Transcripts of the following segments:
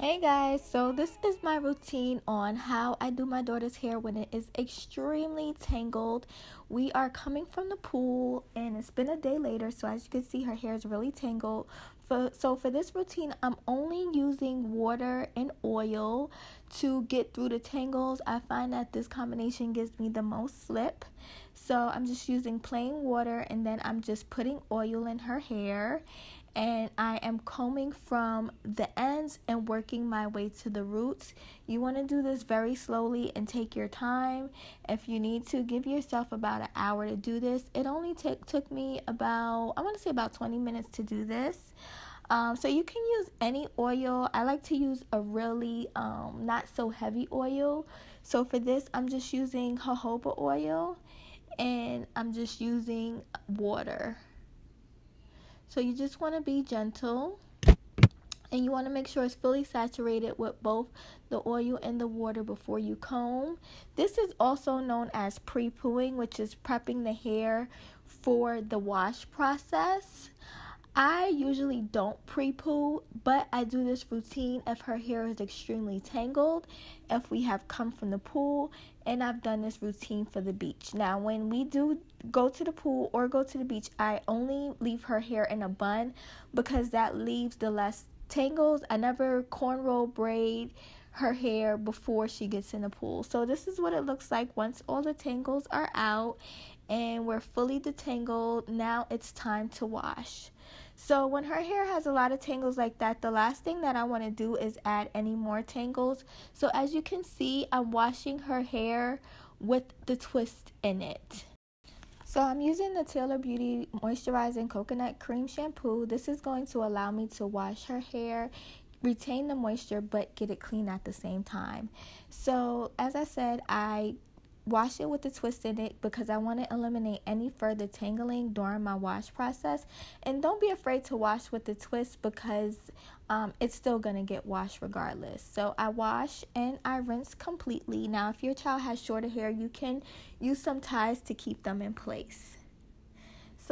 Hey guys, so this is my routine on how I do my daughter's hair when it is extremely tangled. We are coming from the pool and it's been a day later, so as you can see, her hair is really tangled. For, so for this routine, I'm only using water and oil to get through the tangles. I find that this combination gives me the most slip. So I'm just using plain water and then I'm just putting oil in her hair and I am combing from the ends and working my way to the roots. You want to do this very slowly and take your time. If you need to, give yourself about an hour to do this. It only t- took me about, I want to say about 20 minutes to do this. Um, so you can use any oil. I like to use a really um, not so heavy oil. So for this, I'm just using jojoba oil and I'm just using water. So you just want to be gentle and you want to make sure it's fully saturated with both the oil and the water before you comb. This is also known as pre-pooing, which is prepping the hair for the wash process. I usually don't pre poo, but I do this routine if her hair is extremely tangled, if we have come from the pool, and I've done this routine for the beach. Now, when we do go to the pool or go to the beach, I only leave her hair in a bun because that leaves the less tangles. I never cornrow braid her hair before she gets in the pool. So, this is what it looks like once all the tangles are out and we're fully detangled. Now it's time to wash. So when her hair has a lot of tangles like that, the last thing that I want to do is add any more tangles. So as you can see, I'm washing her hair with the twist in it. So I'm using the Tailored Beauty Moisturizing Coconut Cream Shampoo. This is going to allow me to wash her hair retain the moisture but get it clean at the same time. So, as I said, I wash it with the twist in it because I want to eliminate any further tangling during my wash process. And don't be afraid to wash with the twist because um, it's still going to get washed regardless. So I wash and I rinse completely. Now, if your child has shorter hair, you can use some ties to keep them in place.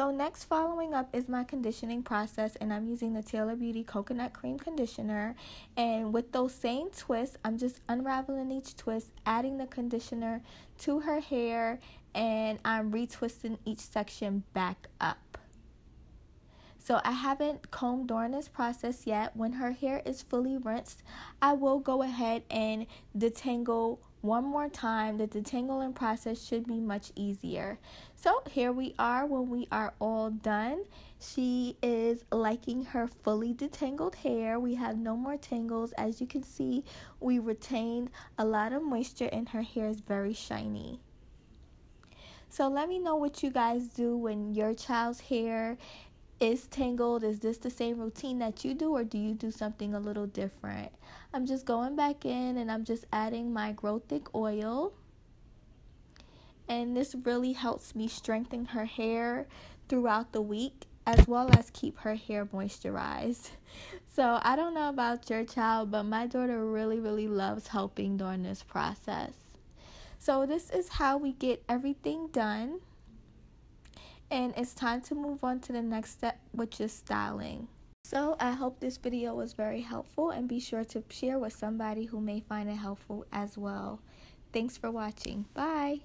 So next following up is my conditioning process and I'm using the Tailored Beauty Coconut Cream Conditioner and with those same twists I'm just unraveling each twist, adding the conditioner to her hair and I'm retwisting each section back up. So I haven't combed during this process yet. When her hair is fully rinsed, I will go ahead and detangle one more time. The detangling process should be much easier. So here we are when we are all done. She is liking her fully detangled hair. We have no more tangles. As you can see, we retained a lot of moisture and her hair is very shiny. So let me know what you guys do when your child's hair is tangled. Is this the same routine that you do, or do you do something a little different? I'm just going back in and I'm just adding my Grow Thick oil. And this really helps me strengthen her hair throughout the week as well as keep her hair moisturized. So, I don't know about your child, but my daughter really, really loves helping during this process. So, this is how we get everything done. And it's time to move on to the next step, which is styling. So, I hope this video was very helpful and be sure to share with somebody who may find it helpful as well. Thanks for watching. Bye.